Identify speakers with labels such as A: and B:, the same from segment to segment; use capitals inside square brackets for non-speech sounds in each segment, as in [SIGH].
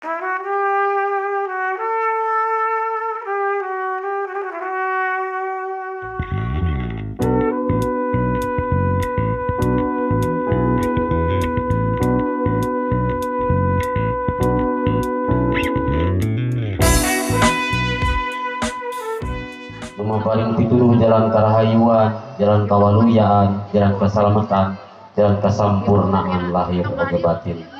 A: paling pituduh jalan karahayuan jalan kawaluyaan jalan keselamatan jalan kesempurnaan lahir oge batin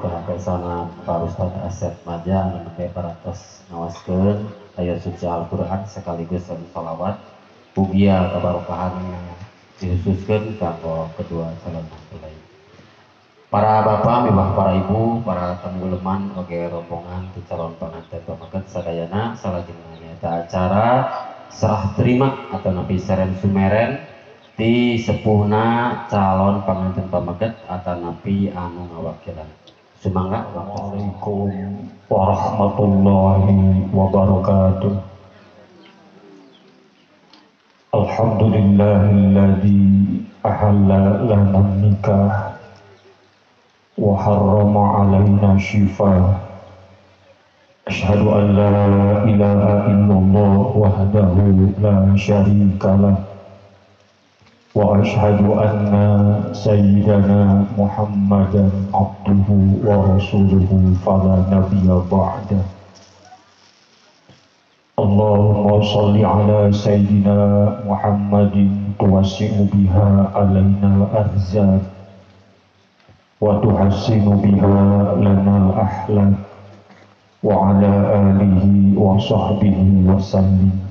A: ke sana Pak Ustaz Asep Maja mangke paratos ngawaskeun ayat suci Al-Qur'an sekaligus anu salawat pugia kabarokahan dikhususkeun kanggo kedua calon mempelai. Para bapak, mimah para ibu, para tamu leman, oge rombongan calon pengantin pamaket sadayana salajengna nyaeta acara serah terima atau nabi seren sumeren di sepuhna calon pengantin pamaket atau nabi anu ngawakilan. Sumangga
B: Assalamualaikum warahmatullahi wabarakatuh. Alhamdulillahilladzi ahalla lana nikah wa harrama alaina shifa. Ashhadu an la ilaha illallah wahdahu la syarika lah. وأشهد أن سيدنا محمدا عبده ورسوله فلا نبي بعده. اللهم صل على سيدنا محمد توسع بها علينا الأحزاب وتحسن بها لنا الأحلام وعلى آله وصحبه وسلم.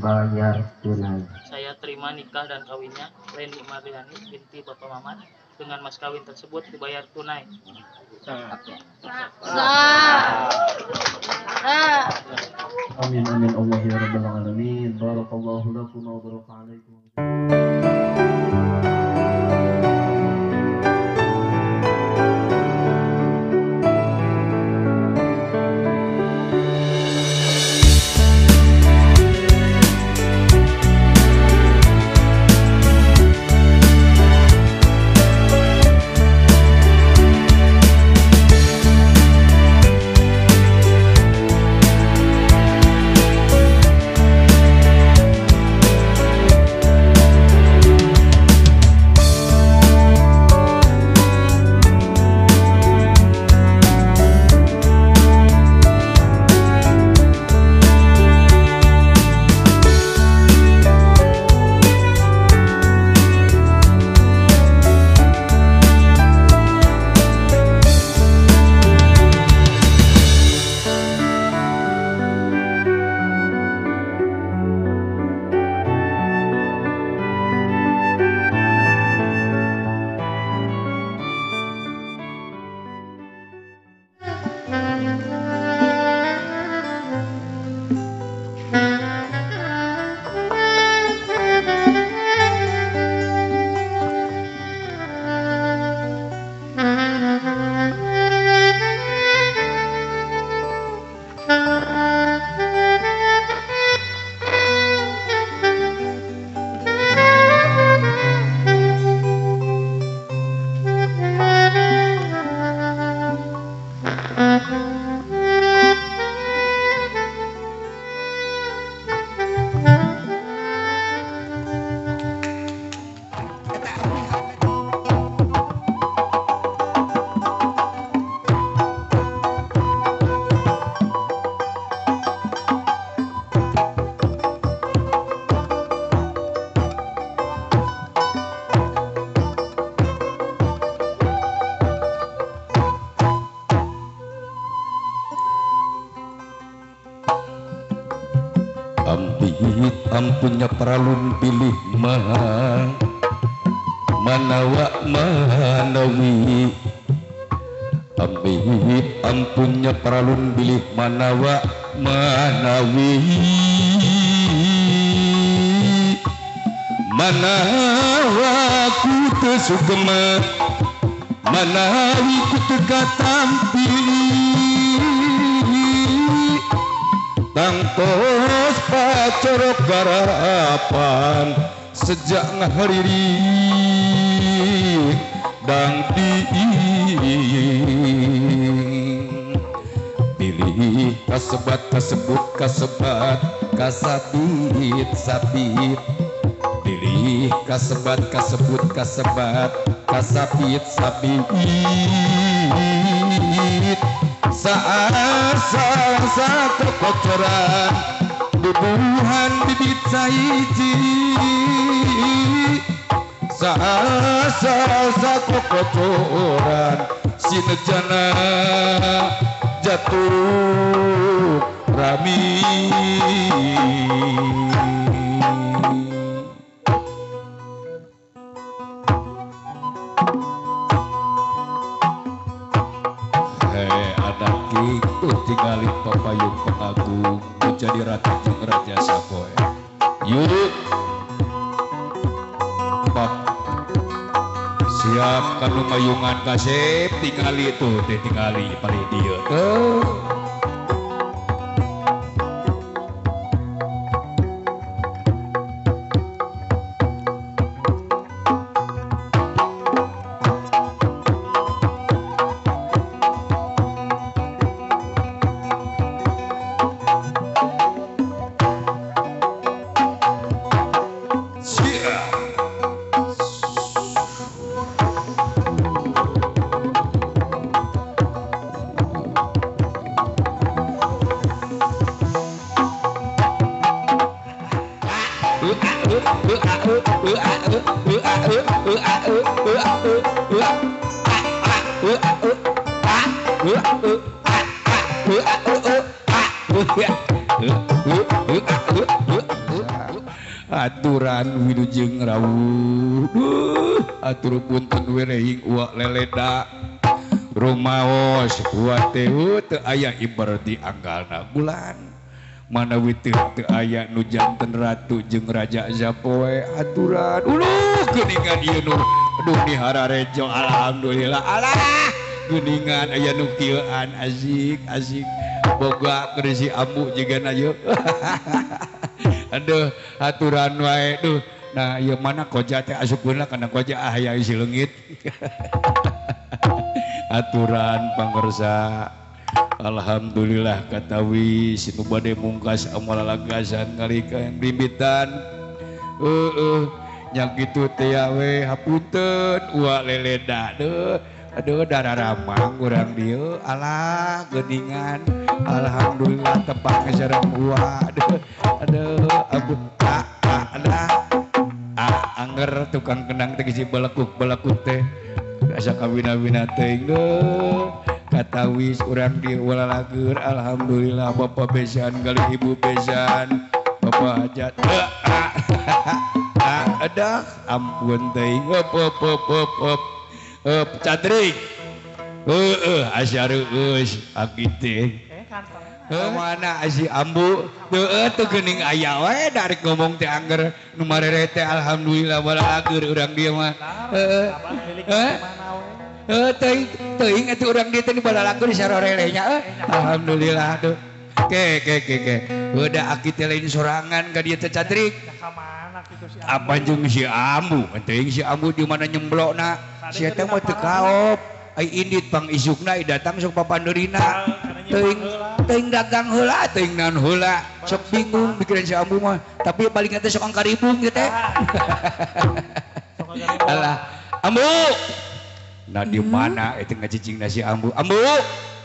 C: 15 gram dibayar tunai.
D: Saya terima nikah dan kawinnya Leni Marliani binti Bapak Mamat dengan mas kawin tersebut dibayar tunai.
B: Amin amin Allah ya rabbal alamin. Barakallahu lakum wa baraka alaikum.
E: Ambit ampunya peralun pilih mah Manawa manawi? Ambit ampunya peralun pilih manawa manawi? Manawa ku tesugema Manawi ku pilih? Tangtos pacorok garapan? Sejak ngahariri dang diing pilih kasebat kasebut kasebat kasabit sabit. Pilih kasebat kasebut kasebat kasabit sabit. Saat salsa kekocoran bubuhan saiti. Sasa sa kokotoran sine jatuh rami. Yuk, Pak. Siap kanu mayungan kasep tingali itu tingali paling dia. aturan Widujeng Rawu. Uh, atur punten weing uak leleda. Romaos kuat aya ibar di anggalna bulan. mana witir aya nu janten Ratu jeung Raja Zapoe aturan Uluh keningan Yunur Duniharejo Alhamdulillah. Alah geuningan aya nu kieuan azik azik. Boga krisi Abu juga ayo. [LAUGHS] Aduh aturan wae. Duh nah ieu mana koja teh asupuna kana koja ah aya isi leungit. [LAUGHS] Aturan pangersa Alhamdulillah katawi situ bade mungkas amalagasan kalikan bibitan. Eh uh, uh, yang gitu tiawe hapunten uak leleda deh aduh darah ramang kurang dia Allah geningan Alhamdulillah tempat ngeserang uak aduh aduh aku tak ah, ada ah, angger tukang kenang tegisi balakuk balakuk teh. Asa kawina-wina teh deh katawis urang diwala Alhamdulillah Bapak besan kali Ibu besan Bapak hajat [LAUGHS] ah, ah, ada ampun teh op op op op op op catrik heeh asyaru geus abdi teh. Mana? Si ambu. Heeh teu geuning aya wae dari ngomong teh anger nu marere teh alhamdulillah wala akur urang dia mah. Heeh Eh, teuing teuing eta urang dieu teh dibalalaku di sarorelehnya euh Alhamdulillah aduh udah aki teh lain sorangan ka dieu teh gak dia tercatrik apa jeng si ambu? Eh, Enteng si ambu di mana nyemblokna? Si eta mah teu kaop. Ai indit pang isukna ai datang sok
F: papandurina
E: teuing teuing dagang heula teuing naon heula. Sok bingung pikiran si ambu mah. Tapi paling teh sok angkaribung gitu teh. [LAUGHS] Alah ambu! Nah di hmm? mana eh, itu ngacicing nasi ambu. Ambu.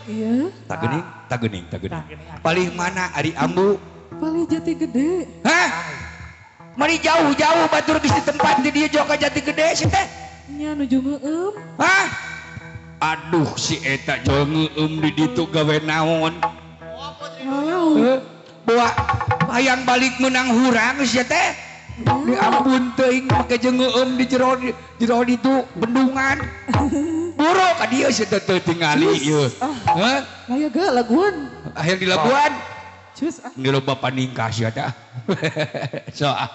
G: Iya.
F: Tagening, tagening, tagening.
E: Paling mana ari ambu?
G: Paling jati gede.
E: Hah? Mari jauh-jauh batur di tempat di dia joka jati gede sih teh.
G: Nya nuju ngeum.
E: Hah? Aduh si eta jauh ngeum di ditu gawe naon.
G: Wow.
E: Buah eh, bayang balik menang hurang sih teh. ambunting pakai jengeun di jero jero itu bendungan. Buruk ka dieu si teu tingali ieu. Ah.
G: Hah? aya ge laguan.
E: Aya di laguan
G: cus ah.
E: Ngeloba paningkah sia teh [LAUGHS] so ah.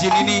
E: Sini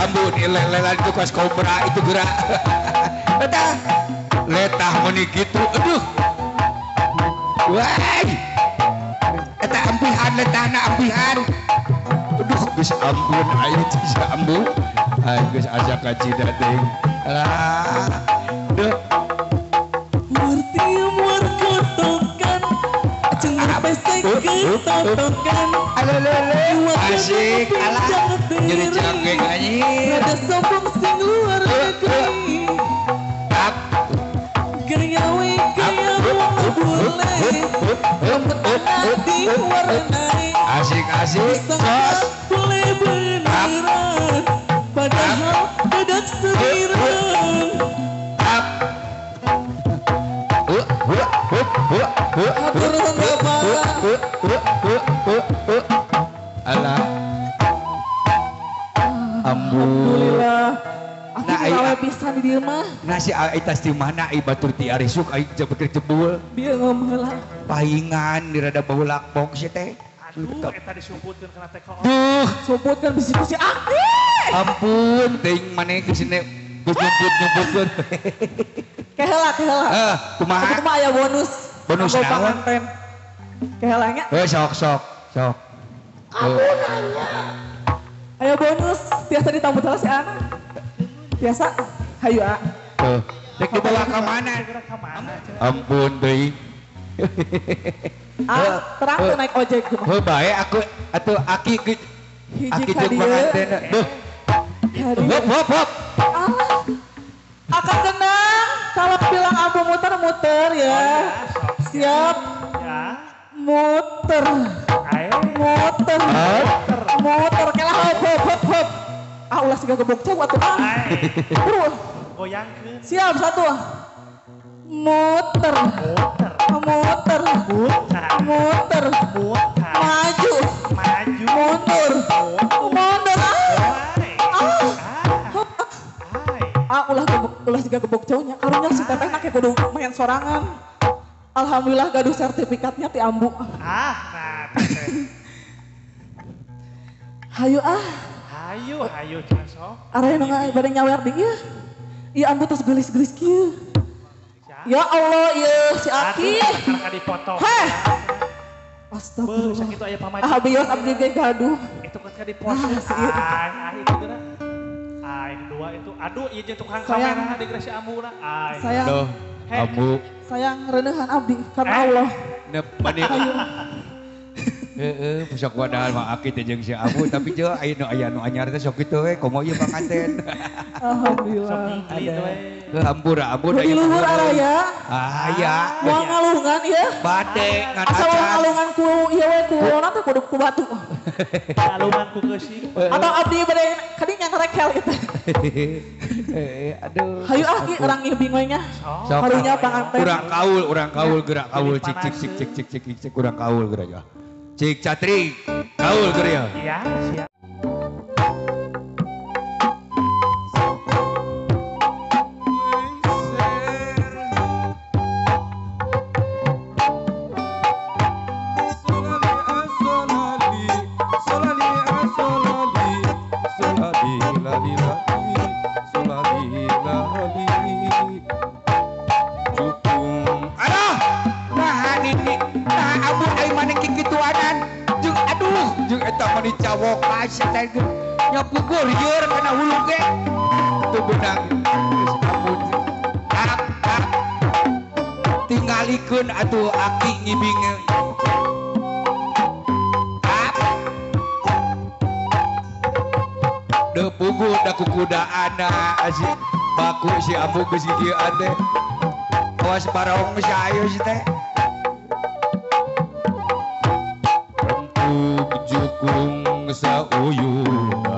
E: Ambun lelan itu kas kobra itu gerak. [LAUGHS] Letah. Letah meni gitu. Aduh. Wah. Eta ampihan letah na ampihan. Aduh geus ampun ayo geus ambu Ayo geus asa kacida teh. Alah. Duh.
G: Pesek ketotokan
E: Alelele asik alah jadi cangkeng anjing.
G: Rada sombong sing luar negeri
E: Ap.
G: Gayawi gaya wong bule Rambut anak diwarnai
E: Asik-asik.
G: Beneran Padahal dadak semiran Alhamdulillah. Aku
E: Nah,
G: nah,
E: iya.
G: pisan di dieu mah
E: Nasi aitas di mana? Ai batur ti arisuk ai jebek jebul.
G: Dia ngemeula
E: Pahingan di rada bau lakpok si teh.
F: Aduh, eta disumputkeun kana teh ka
E: Duh,
G: kan bisi-bisi aki
E: ampun ting maneh ke sini. Geus nyumput-nyumputkeun.
G: Keheula keheula
E: Eh,
G: Aku
E: kumaha?
G: mah aya bonus.
E: Bonus naon?
G: Kehelanya?
E: Eh, sok sok. Sok. Eh,
G: Ayo bonus Biasa ditambut si Ana Biasa Hayu ah
E: eh. Dek dibawa ke mana? Ampun teuing.
G: Ah terang tuh naik ojek
E: Heuh bae aku atuh aki
G: Hiji
E: aki jeung panganten. Duh,
G: Hadieu.
E: hop hop hop.
G: Ah, Akan tenang Kalau bilang ambu muter muter ya Siap
F: Ya.
G: Muter
F: Ayo.
G: Muter
E: Muter.
G: Muter Kela hop hop hop hop Ah ulah siga gebok cowok tuh ah
F: Ai.
G: Buru.
F: Goyangkeun.
G: Siap satu. Muter.
F: Muter.
G: Muter.
F: Muter.
G: Muter.
F: Muter.
G: Maju.
F: Maju.
G: Mundur. Mundur. Ah. Ah.
F: Ah.
G: Ah ulah gebok, ulah siga gebok cowoknya. Karunya si teteh nak kudu main sorangan. Alhamdulillah gaduh sertifikatnya ti ambu.
F: Ah, nah.
G: Hayu ah.
F: Hayu, hayu cenah sok.
G: Araya nu bade nyawer di ieu. Ieu ambu terus gelis-gelis kieu. Ya Allah, ieu si Aki.
F: Aduh, dipotong.
G: Heh. Astagfirullah.
F: sakitu aya pamaji.
G: Ah, bios abdi ge gaduh.
F: Itu kan dipotong.
G: Ah,
F: ay itu geura. Ay, kedua itu. Aduh, ieu jeung tukang
G: Sayang.
F: kamera di Gresi Amuna. Ay.
G: Sayang,
E: Aduh, ambu
G: sayang reneuhan abdi karena
F: Eh?
G: Allah.
E: nep mani Heeh, pusok wadahal mah aki teh jeung si Abu tapi jeung aya nu aya nu anyar teh sok kitu we komo ieu panganten.
G: Alhamdulillah.
F: Sok
G: Ada.
E: Heuh ampun ampun
G: Di luhur araya.
E: Ah aya.
G: Moal ngalungan ya.
E: Bade ngan acan.
G: ngalungan ku ieu we ku lona teh kudu ku batu. [LAUGHS]
F: Alungan ku keusing.
G: Atau abdi bade kadinya ngerekel gitu.
E: Eh, aduh.
G: Hayu Aki orang ieu bingungnya.
F: Sok.
E: Sok.
G: Harunya panganten.
E: Urang kaul, urang kaul gerak kaul cik cik cik cik cik cik cik urang kaul gerak ya. Cik catri, kaul ya.
F: Iya, siap.
E: nyokugur yeur kana hulu ge? Tuh benang. Geus pamuji tap tap tingalikeun atuh aki ngibing de pugu da kukudaana asik baku si abu geus kieu ate. Awas barong si ayo si teh.
H: そう。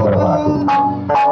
I: वबरकातुह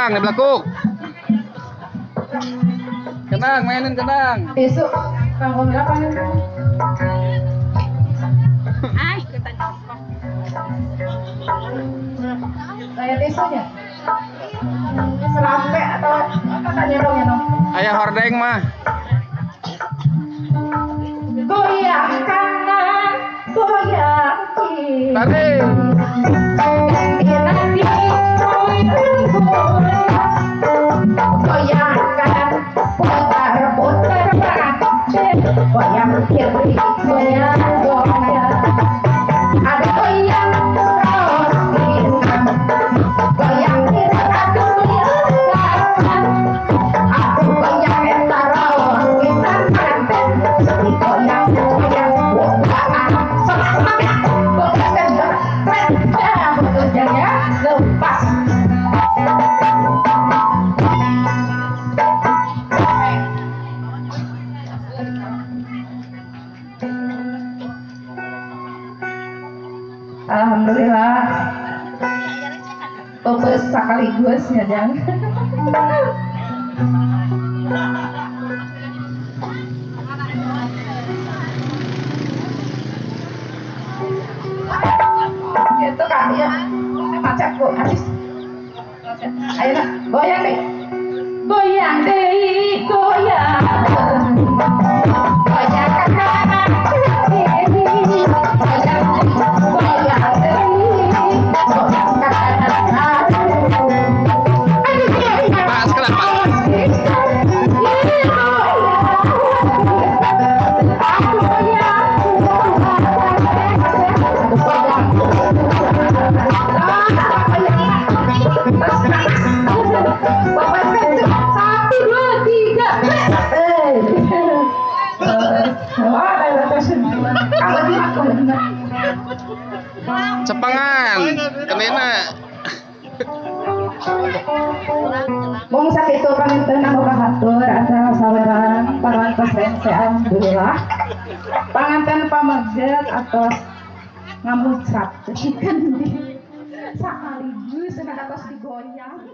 I: kenang, di belakuk. Kenang, mainin kenang.
H: Tisu. Kangkung berapa nih? Kayak atau apa tanya dong ya dong.
I: Ayah hordeng mah.
H: Goyangkan, goyang
I: Tadi.
H: soñar. Ya, Jang. Itu kak, ya. Macet bu, habis. Ayo nak, goyang deh. Goyang deh. Goyang kahatur acara saweran parantos rese alhamdulillah. Panganten pameget atos ngamucrat kan sekaligus cenah atos digoyang.